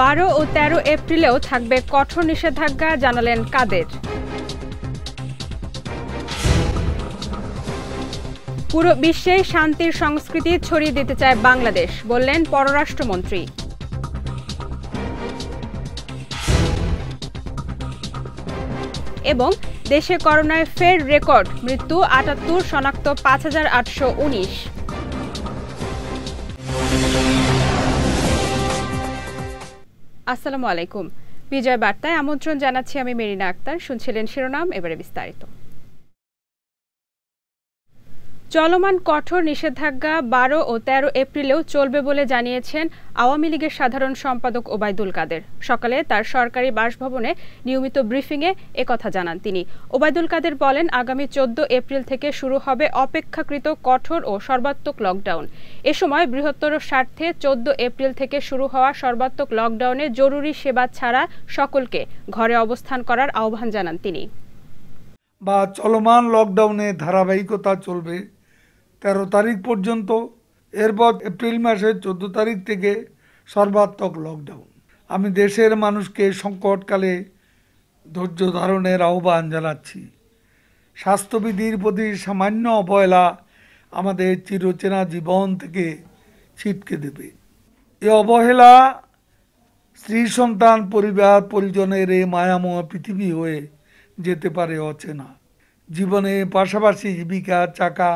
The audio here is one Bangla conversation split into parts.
বারো ও তেরো এপ্রিলেও থাকবে কঠোর নিষেধাজ্ঞা, জানালেন কাদের। পুরো বিশ্বেই শান্তির সংস্কৃতি ছড়িয়ে দিতে চায় বাংলাদেশ, বললেন পররাষ্ট্রমন্ত্রী। এবং দেশে করোনায় ফের রেকর্ড, মৃত্যু আটাত্তর, শনাক্ত পাঁচ হাজার আটশো উনিশ। আসসালামু আলাইকুম। বিজয় বার্তায় আমন্ত্রণ জানাচ্ছি আমি মেরিনা আক্তার। শুনছিলেন শিরোনাম এবারে বিস্তারিত। চলমান কঠোর নিষেধাজ্ঞা বারো ও তেরো এপ্রিলেও চলবে বলে জানিয়েছেন আওয়ামী লীগের সাধারণ সম্পাদক ওবায়দুল কাদের। সকালে তার সরকারি বাসভবনে নিয়মিত ব্রিফিংয়ে একথা জানান তিনি। ওবায়দুল কাদের বলেন, আগামী চোদ্দ এপ্রিল থেকে শুরু হবে অপেক্ষাকৃত কঠোর ও সর্বাত্মক লকডাউন। এ সময় বৃহত্তর স্বার্থে চোদ্দ এপ্রিল থেকে শুরু হওয়া সর্বাত্মক লকডাউনে জরুরি সেবা ছাড়া সকলকে ঘরে অবস্থান করার আহ্বান জানান তিনি। বা চলমান লকডাউনে ধারাবাহিকতা চলবে তেরো তারিখ পর্যন্ত। এরপর এপ্রিল মাসের চোদ্দ তারিখ থেকে সর্বাত্মক লকডাউন আমি দেশের মানুষকে সংকটকালে ধৈর্য ধারণের আহ্বান জানাচ্ছি। স্বাস্থ্যবিধির প্রতি সামান্য অবহেলা আমাদের চিরচেনা জীবন থেকে ছিটকে দেবে। এ অবহেলা স্ত্রী, সন্তান, পরিবার, পরিজনের এই মায়াময় পৃথিবী হয়ে যেতে পারে অচেনা। জীবনে পাশাপাশি জীবিকা, চাকা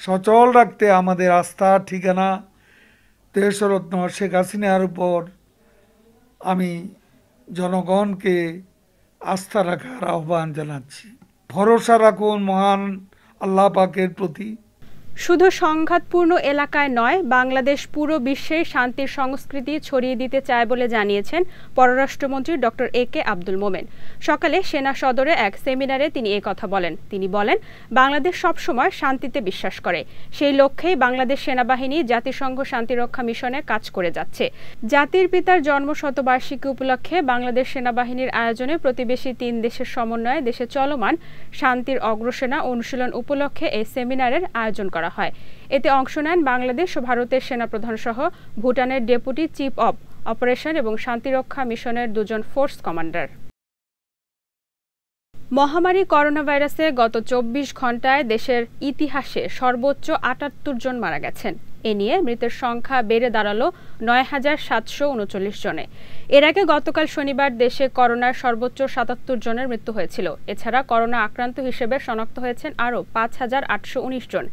সচল রাখতে আমাদের আস্থা, ঠিকানা দেশরত্ন শেখ হাসিনার উপর আমি জনগণকে আস্থা রাখার আহ্বান জানাচ্ছি। ভরসা রাখুন মহান আল্লাহ পাকের প্রতি। শুধু সংঘাতপূর্ণ এলাকায় নয়, বাংলাদেশ পুরো বিশ্বে শান্তির সংস্কৃতি ছড়িয়ে দিতে চায় বলে জানিয়েছেন পররাষ্ট্রমন্ত্রী ডক্টর এ কে আব্দুল মোমেন। সকালে সেনা সদরে এক সেমিনারে তিনি কথা বলেন। তিনি বলেন, বাংলাদেশ সবসময় শান্তিতে বিশ্বাস করে। সেই লক্ষ্যেই বাংলাদেশ সেনাবাহিনী জাতিসংঘ শান্তিরক্ষা মিশনে কাজ করে যাচ্ছে। জাতির পিতার জন্ম শতবার্ষিকী উপলক্ষে বাংলাদেশ সেনাবাহিনীর আয়োজনে প্রতিবেশী তিন দেশের সমন্বয়ে দেশে চলমান শান্তির অগ্রসেনা অনুশীলন উপলক্ষে এই সেমিনারের আয়োজন করা করা হয়। এতে অংশ নেন বাংলাদেশ ও ভারতের সেনাপ্রধান সহ ভুটানের ডেপুটি চিফ অব অপারেশন এবং শান্তিরক্ষা মিশনের দুজন ফোর্স কমান্ডার। মহামারী করোনা ভাইরাসে গত চব্বিশ ঘন্টায় দেশের ইতিহাসে সর্বোচ্চ আটাত্তর জন মারা গেছেন। এ নিয়ে মৃতের সংখ্যা বেড়ে দাঁড়াল নয় হাজার সাতশো উনচল্লিশ জনে। এর আগে গতকাল শনিবার দেশে করোনার সর্বোচ্চ সাতাত্তর জনের মৃত্যু হয়েছিল। এছাড়া করোনা আক্রান্ত হিসেবে শনাক্ত হয়েছেন আরও পাঁচ হাজার আটশো উনিশ জন।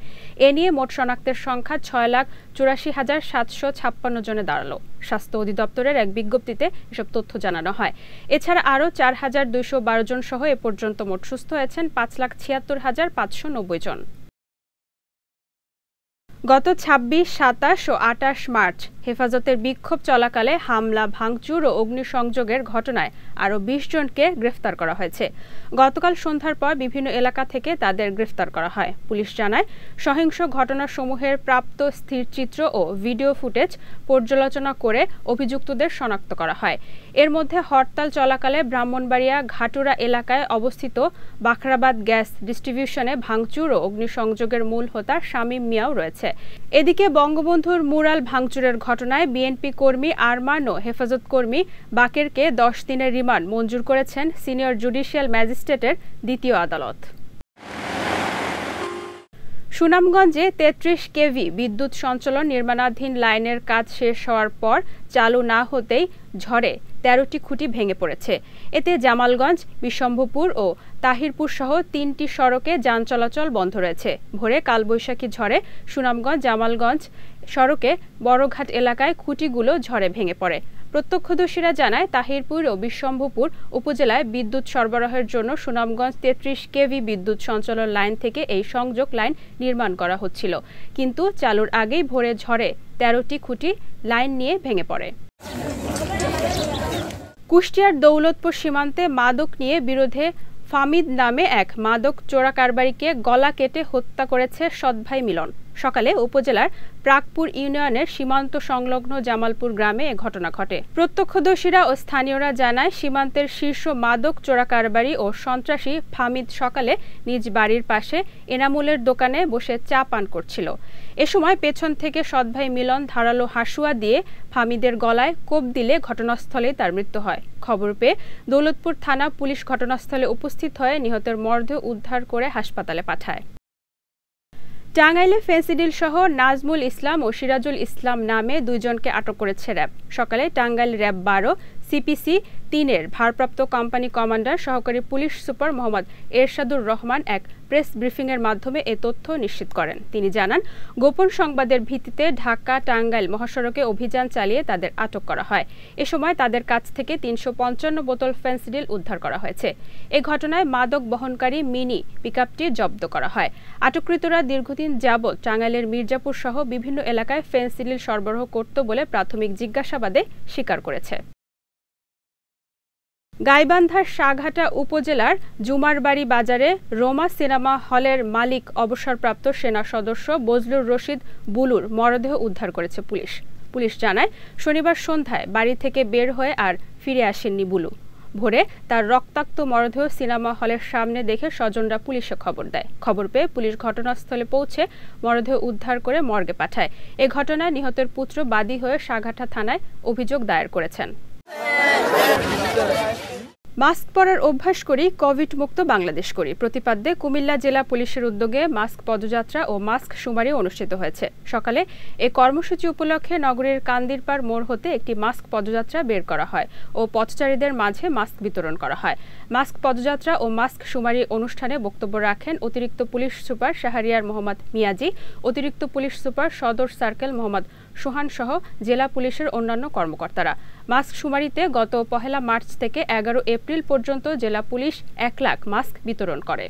এ নিয়ে মোট শনাক্তের সংখ্যা ছয় লাখ চুরাশি হাজার সাতশো ছাপ্পান্ন জনে দাঁড়াল। স্বাস্থ্য অধিদপ্তরের এক বিজ্ঞপ্তিতে এসব তথ্য জানানো হয়। এছাড়া আরও চার হাজার দুইশো বারো জন সহ এ পর্যন্ত মোট সুস্থ হয়েছেন পাঁচ লাখ ছিয়াত্তর হাজার পাঁচশো নব্বই জন। গত ২৬ সাতাশ ও আটাশ মার্চ। হেফাজতের বিক্ষোভ চলাকালে হামলা, ভাঙচুর ও অগ্নিসংযোগের ঘটনায় আরও বিশ জনকে গ্রেফতার করা হয়েছে। গতকাল সন্ধ্যার পর বিভিন্ন এলাকা থেকে তাদের গ্রেফতার করা হয়। পুলিশ জানায়, সহিংস ঘটনাসমূহের প্রাপ্ত স্থিরচিত্র ও ভিডিও ফুটেজ পর্যালোচনা করে অভিযুক্তদের শনাক্ত করা হয়। এর মধ্যে হরতাল চলাকালে ব্রাহ্মণবাড়িয়া ঘাটুরা এলাকায় অবস্থিত বাখরাবাদ গ্যাস ডিস্ট্রিবিউশনে ভাঙচুর ও অগ্নিসংযোগের মূল হোতা শামীম মিয়াও রয়েছে। এদিকে বঙ্গবন্ধুর মুরাল ভাঙচুরের ঘটনায় বিএনপি কর্মী আরমান ও হেফাজত কর্মী বাকেরকে দশ দিনের রিমান্ড মঞ্জুর করেছেন সিনিয়র জুডিশিয়াল ম্যাজিস্ট্রেটের দ্বিতীয় আদালত। সুনামগঞ্জে তেত্রিশ কেভি বিদ্যুৎ সঞ্চালন নির্মাণাধীন লাইনের কাজ শেষ হওয়ার পর চালু না হতেই ঝড়ে তেরোটি খুঁটি ভেঙে পড়েছে। এতে জামালগঞ্জ বিশম্ভপুর ও তাহিরপুর সহ তিনটি সড়কে যান চলাচল বন্ধ রয়েছে। ভোরে কালবৈশাখী ঝড়ে সুনামগঞ্জ, জামালগঞ্জ সড়কে বড়ঘাট এলাকায় খুঁটিগুলো ঝড়ে ভেঙে পড়ে। প্রত্যক্ষদর্শীরা জানায়, তাহিরপুর ও বিশ্বম্ভপুর উপজেলায় বিদ্যুৎ সরবরাহের জন্য সুনামগঞ্জ তেত্রিশ কেভি বিদ্যুৎ সঞ্চালন লাইন থেকে এই সংযোগ লাইন নির্মাণ করা হচ্ছিল। কিন্তু চালুর আগেই ভোরে ঝড়ে তেরোটি খুঁটি লাইন নিয়ে ভেঙে পড়ে। কুষ্টিয়ার দৌলতপুর সীমান্তে মাদক নিয়ে বিরোধে ফামিদ নামে এক মাদক চোরা কারবারিকে গলা কেটে হত্যা করেছে সৎভাই মিলন। সকালে উপজেলার প্রাকপুর ইউনিয়নের সীমান্ত সংলগ্ন জামালপুর গ্রামে এ ঘটনা ঘটে। প্রত্যক্ষদর্শীরা ও স্থানীয়রা জানায়, সীমান্তের শীর্ষ মাদক চোরাকারবারি ও সন্ত্রাসী ফামিদ সকালে নিজ বাড়ির পাশে এনামুলের দোকানে বসে চা পান করছিল। এ সময় পেছন থেকে সৎভাই মিলন ধারালো হাসুয়া দিয়ে ফামিদের গলায় কোপ দিলে ঘটনাস্থলে তার মৃত্যু হয়। খবর পেয়ে দৌলতপুর থানা পুলিশ ঘটনাস্থলে উপস্থিত হয়ে নিহতের মরদেহ উদ্ধার করে হাসপাতালে পাঠায়। টাঙ্গাইলে ফেন্সিডিল সহ নাজমুল ইসলাম ও সিরাজুল ইসলাম নামে দুইজনকে আটক করেছে র্যাব। সকালে টাঙ্গাইল র্যাব বারো সিপিসি তিনের ভারপ্রাপ্ত কোম্পানি কমান্ডার সহকারী পুলিশ সুপার মোহাম্মদ এরশাদুর রহমান এক প্রেস ব্রিফিংয়ের মাধ্যমে এ তথ্য নিশ্চিত করেন। তিনি জানান, গোপন সংবাদের ভিত্তিতে ঢাকা টাঙ্গাইল মহাসড়কে অভিযান চালিয়ে তাদের আটক করা হয়। এ সময় তাদের কাছ থেকে তিনশো পঞ্চান্ন বোতল ফেন্সিডিল উদ্ধার করা হয়েছে। এ ঘটনায় মাদক বহনকারী মিনি পিকআপটি জব্দ করা হয়। আটককৃতরা দীর্ঘদিন যাবৎ টাঙ্গাইলের মির্জাপুর সহ বিভিন্ন এলাকায় ফেন্সিডিল সরবরাহ করত বলে প্রাথমিক জিজ্ঞাসাবাদে স্বীকার করেছে। গাইবান্ধার সাঘাটা উপজেলার জুমারবাড়ি বাজারে রোমা সিনেমা হলের মালিক অবসরপ্রাপ্ত সেনা সদস্য বজলুর রশিদ বুলুর মরদেহ উদ্ধার করেছে পুলিশ। পুলিশ জানায়, শনিবার সন্ধ্যায় বাড়ি থেকে বের হয়ে আর ফিরে আসেননি বুলু। ভোরে তার রক্তাক্ত মরদেহ সিনেমা হলের সামনে দেখে স্বজনরা পুলিশে খবর দেয়। খবর পেয়ে পুলিশ ঘটনাস্থলে পৌঁছে মরদেহ উদ্ধার করে মর্গে পাঠায়। এ ঘটনায় নিহতের পুত্র বাদী হয়ে সাঘাটা থানায় অভিযোগ দায়ের করেছেন। মাস্ক পরার অভ্যাস করি, কোভিড মুক্ত বাংলাদেশ করি। প্রতিপাদ্যে কুমিল্লা জেলা পুলিশের উদ্যোগে মাস্ক পদযাত্রা ও মাস্ক শুমারি অনুষ্ঠিত হয়েছে। সকালে এ কর্মসূচি উপলক্ষে নগরের কান্দিরপাড় মোড় হতে একটি মাস্ক পদযাত্রা বের করা হয় ও পথচারীদের মাঝে মাস্ক বিতরণ করা হয়। মাস্ক পদযাত্রা ও মাস্ক শুমারি অনুষ্ঠানে বক্তব্য রাখেন অতিরিক্ত পুলিশ সুপার শাহরিয়ার মোহাম্মদ মিয়াজি, অতিরিক্ত পুলিশ সুপার সদর সার্কেল মোহাম্মদ সোহান সহ জেলা পুলিশের অন্যান্য কর্মকর্তারা। মাস্ক শুমারিতে গত পহেলা মার্চ থেকে এগারো এপ্রিল পর্যন্ত জেলা পুলিশ এক লাখ মাস্ক বিতরণ করে।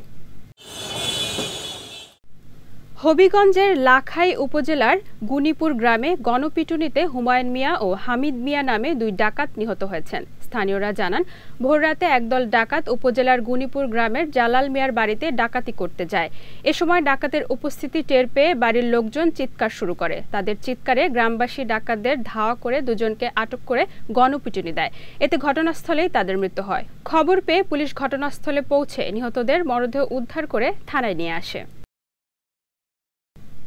হবিগঞ্জের লাখাই উপজেলার গুনিপুর গ্রামে গণপিটুনিতে হুমায়ুন মিয়া ও হামিদ মিয়া নামে দুই ডাকাত নিহত হয়েছেন। স্থানীয়রা জানান, ভোররাতে একদল ডাকাত উপজেলার গুনিপুর গ্রামের জালাল মিয়ার বাড়িতে ডাকাতি করতে যায়। এ সময় ডাকাতের উপস্থিতি টের পেয়ে বাড়ির লোকজন চিৎকার শুরু করে। তাদের চিৎকারে গ্রামবাসী ডাকাতদের ধাওয়া করে দুজনকে আটক করে গণপিটুনি দেয়। এতে ঘটনাস্থলেই তাদের মৃত্যু হয়। খবর পেয়ে পুলিশ ঘটনাস্থলে পৌঁছে নিহতদের মরদেহ উদ্ধার করে থানায় নিয়ে আসে।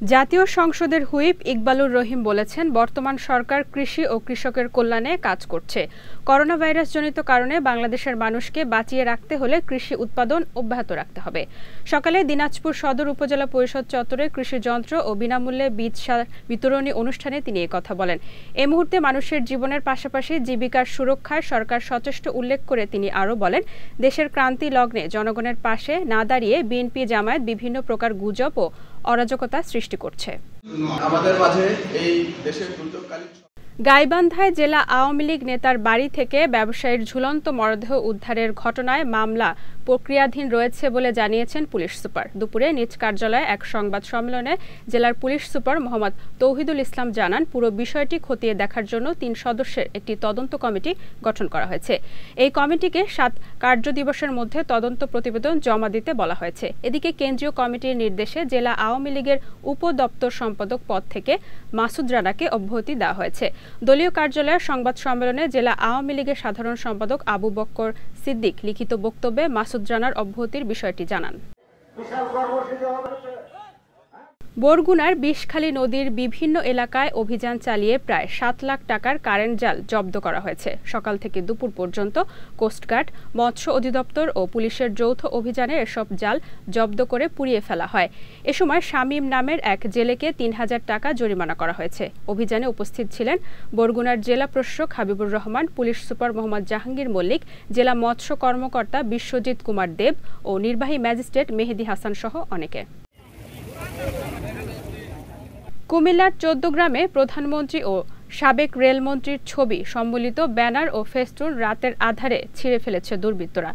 জাতীয় সংসদের হুইপ ইকবালুর রহিম বলেছেন, বর্তমান সরকার কৃষি ও কৃষকের কল্যাণে কাজ করছে। করোনা ভাইরাসজনিত কারণে বাংলাদেশের মানুষকে বাঁচিয়ে রাখতে হলে কৃষি উৎপাদন অব্যাহত রাখতে হবে। সকালে দিনাজপুর সদর উপজেলা পরিষদ চত্বরে কৃষি যন্ত্র ও বিনামূল্যে বীজ সার বিতরণী অনুষ্ঠানে তিনি কথা বলেন। এ মুহূর্তে মানুষের জীবনের পাশাপাশি জীবিকার সুরক্ষায় সরকার সচেষ্ট উল্লেখ করে তিনি আরও বলেন, দেশের ক্রান্তি লগ্নে জনগণের পাশে না দাঁড়িয়ে বিএনপি জামায়াত বিভিন্ন প্রকার গুজব ও অরাজকতা সৃষ্টি করছে। আমাদের মাঝে এই দেশের দুর্যোগকালীন গাইবান্ধায় জেলা আওয়ামী লীগ নেতার বাড়ি থেকে ব্যবসায়ীর ঝুলন্ত মরদেহ উদ্ধারের ঘটনায় মামলা। প্রক্রিয়াধীন রয়েছে বলে জানিয়েছেন পুলিশ সুপার। দুপুরে নিজ কার্যালয়ে এক সংবাদ সম্মেলনে জেলার পুলিশ সুপার মোহাম্মদ তৌহিদুল ইসলাম জানান, পুরো বিষয়টি খতিয়ে দেখার জন্য তিন সদস্যের একটি তদন্ত কমিটি গঠন করা হয়েছে। এই কমিটিকে সাত কার্য দিবসের মধ্যে তদন্ত প্রতিবেদন জমা দিতে বলা হয়েছে। এদিকে কেন্দ্রীয় কমিটির নির্দেশে জেলা আওয়ামী লীগের উপদপ্তর সম্পাদক পদ থেকে মাসুদ রানাকে অব্যাহতি দেওয়া হয়েছে। দলীয় কার্যালয়ের সংবাদ সম্মেলনে জেলা আওয়ামী লীগের সাধারণ সম্পাদক আবু বক্কর সিদ্দিক লিখিত বক্তব্যে মাসুদ রানার অব্যাহতির বিষয়টি জানান। বরগুনার বিষখালী নদীর বিভিন্ন এলাকায় অভিযান চালিয়ে প্রায় সাত লাখ টাকার কারেন্ট জাল জব্দ করা হয়েছে। সকাল থেকে দুপুর পর্যন্ত কোস্টগার্ড, মৎস্য অধিদপ্তর ও পুলিশের যৌথ অভিযানে এসব জাল জব্দ করে পুড়িয়ে ফেলা হয়। এ সময় শামীম নামের এক জেলেকে তিন হাজার টাকা জরিমানা করা হয়েছে। অভিযানে উপস্থিত ছিলেন বরগুনার জেলা প্রশাসক হাবিবুর রহমান, পুলিশ সুপার মোহাম্মদ জাহাঙ্গীর মল্লিক, জেলা মৎস্য কর্মকর্তা বিশ্বজিৎ কুমার দেব ও নির্বাহী ম্যাজিস্ট্রেট মেহেদি হাসান সহ অনেকে। কুমিল্লার চৌদ্দগ্রামে প্রধানমন্ত্রী ও সাবেক রেলমন্ত্রীর ছবি সম্বলিত ব্যানার ও ফেস্টুন রাতের আধারে ছিঁড়ে ফেলেছে দুর্বৃত্তরা।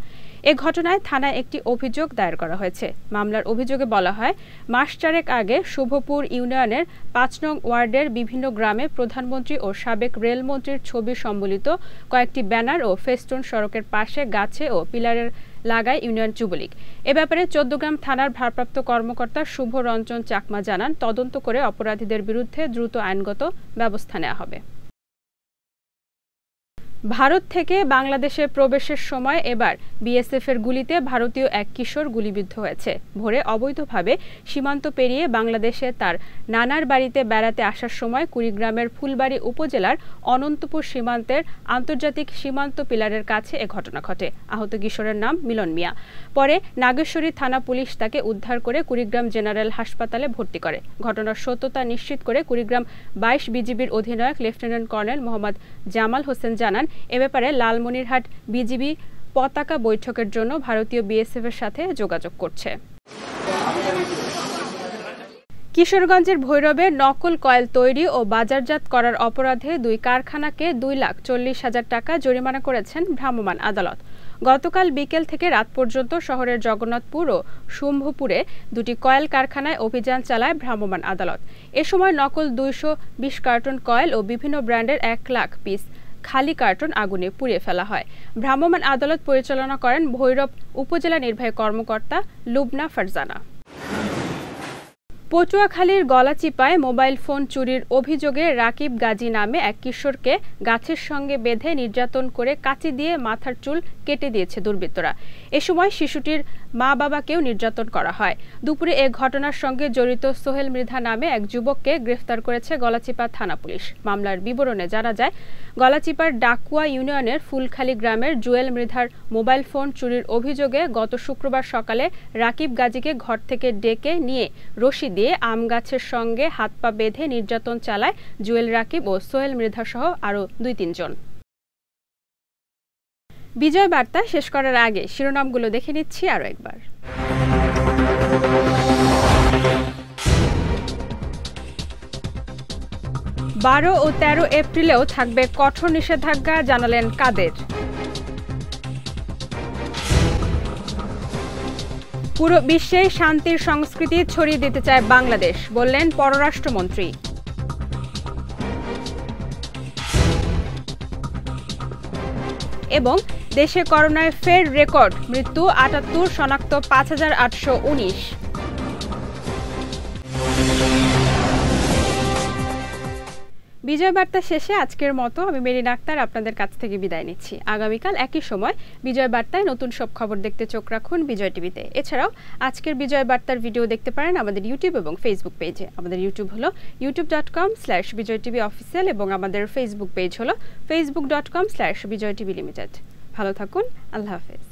এ ঘটনায় থানায় একটি অভিযোগ দায়ের করা হয়েছে। মামলার অভিযোগে বলা হয়, মাস চারেক আগে শুভপুর ইউনিয়নের পাঁচ নং ওয়ার্ডের বিভিন্ন গ্রামে প্রধানমন্ত্রী ও সাবেক রেলমন্ত্রীর ছবি সম্বলিত কয়েকটি ব্যানার ও ফেস্টুন সড়কের পাশে গাছে ও পিলারের লাগায় ইউনিয়ন যুবলীগ। এ ব্যাপারে চোদ্দগ্রাম থানার ভারপ্রাপ্ত কর্মকর্তা শুভ রঞ্জন চাকমা জানান, তদন্ত করে অপরাধীদের বিরুদ্ধে দ্রুত আইনগত ব্যবস্থা নেওয়া হবে। ভারত থেকে বাংলাদেশে প্রবেশের সময় এবার বিএসএফ এর গুলিতে ভারতীয় এক কিশোর গুলিবিদ্ধ হয়েছে। ভোরে অবৈধভাবে সীমান্ত পেরিয়ে বাংলাদেশে তার নানার বাড়িতে বেড়াতে আসার সময় কুড়িগ্রামের ফুলবাড়ি উপজেলার অনন্তপুর সীমান্তের আন্তর্জাতিক সীমান্ত পিলারের কাছে এ ঘটনা ঘটে। আহত কিশোরের নাম মিলন মিয়া। পরে নাগেশ্বরী থানা পুলিশ তাকে উদ্ধার করে কুড়িগ্রাম জেনারেল হাসপাতালে ভর্তি করে। ঘটনার সত্যতা নিশ্চিত করে কুড়িগ্রাম বাইশ বিজিবির অধিনায়ক লেফটেন্যান্ট কর্নেল মোহাম্মদ জামাল হোসেন জানান এ ব্যাপারে লালমনিরহাট বিজিবি পতাকা বৈঠকের জন্য ভারতীয় বিএসএফ এর সাথে যোগাযোগ করছে। কিশোরগঞ্জের ভৈরবে নকল কয়েল তৈরি ও বাজারজাত করার অপরাধে দুই কারখানাকে দুই লাখ চল্লিশ হাজার টাকা জরিমানা করেছেন ভ্রাম্যমাণ আদালত। গতকাল বিকেল থেকে রাত পর্যন্ত শহরের জগন্নাথপুর ও শুম্ভপুরে দুটি কয়েল কারখানায় অভিযান চালায় ভ্রাম্যমাণ আদালত। এ সময় নকল দুইশো বিশ কার্টন কয়েল ও বিভিন্ন ব্র্যান্ডের এক লাখ পিস খালি কার্টন আগুনে পুড়িয়ে ফেলা হয়। ভ্রাম্যমাণ আদালত পরিচালনা করেন ভৈরব উপজেলা নির্বাহী কর্মকর্তা লুবনা ফারজানা। পটুয়াখালীর গলাচিপায় মোবাইল ফোন চুরির অভিযোগে রাকিব গাজী নামে এক কিশোরকে গাছের সঙ্গে বেঁধে নির্যাতন করে কাঁচি দিয়ে মাথার চুল কেটে দিয়েছে দুর্বৃত্তরা। এ সময় শিশুটির মা বাবাকেও নির্যাতন করা হয়। দুপুরে এ ঘটনার সঙ্গে জড়িত সোহেল মৃধা নামে এক যুবককে গ্রেফতার করেছে গলাচিপা থানা পুলিশ। মামলার বিবরণে জানা যায়, গলাচিপার ডাকুয়া ইউনিয়নের ফুলখালী গ্রামের জুয়েল মৃধার মোবাইল ফোন চুরির অভিযোগে গত শুক্রবার সকালে রাকিব গাজীকে ঘর থেকে ডেকে নিয়ে রশি দিয়ে আম গাছের সঙ্গে হাত পা বেঁধে নির্যাতন চালায় জুয়েল রাকিব ও সোহেল মৃধা সহ আরও দুই তিনজন বিজয় বার্তা শেষ করার আগে শিরোনামগুলো দেখে নিচ্ছি আরও একবার। বারো ও তেরো এপ্রিলেও থাকবে কঠোর নিষেধাজ্ঞা, জানালেন কাদের। পুরো বিশ্বে শান্তির সংস্কৃতি ছড়িয়ে দিতে চায় বাংলাদেশ, বললেন পররাষ্ট্রমন্ত্রী। এবং দেশে করোনায় ফের রেকর্ড, মৃত্যু আটাত্তর, শনাক্ত পাঁচ হাজার আটশো উনিশ। বিজয় বার্তা শেষে আজকের মতো আমি মেরিন আক্তার আপনাদের কাছ থেকে বিদায় নিচ্ছি। আগামীকাল একই সময় বিজয় বার্তায় নতুন সব খবর দেখতে চোখ রাখুন বিজয় টিভিতে। এছাড়াও আজকের বিজয় বার্তার ভিডিও দেখতে পারেন আমাদের ইউটিউব এবং ফেসবুক পেজে। আমাদের ইউটিউব হলো YouTube dot com slash Bijoy TV official এবং আমাদের ফেসবুক পেজ হলো Facebook dot com slash Bijoy TV limited ভালো থাকুন আল্লাহ হাফেজ।